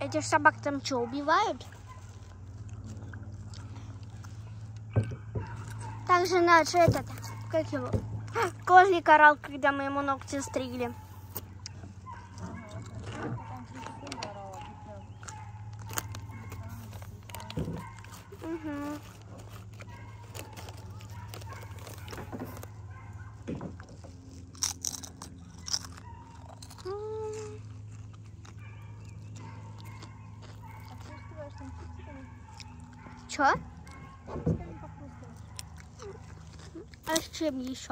Этих собак там что, убивают? Также наш этот, как его, козлик орал, когда мы ему ногти стригли. Мгм. করছ? আর সে মিশ